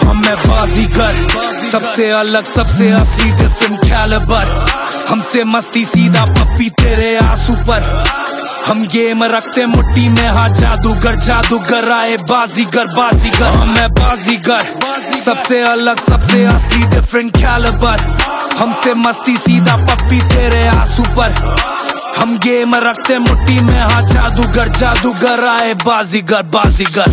हम हाँ, मैं बाजीगर। सबसे अलग, सबसे असली डिफरेंट कैलिबर हमसे मस्ती सीधा पप्पी तेरे आँसू पर। हम गेम रखते मुट्ठी में हाँ जादूगर जादूगर, आए बाजीगर बाजीगर। हम मैं बाजीगर। सबसे अलग, सबसे असली डिफरेंट कैलिबर हमसे मस्ती सीधा पप्पी तेरे आँसू पर। हम गेम रखते मुट्ठी में हाँ जादूगर जादूगर आए बाजीगर बाजीगर।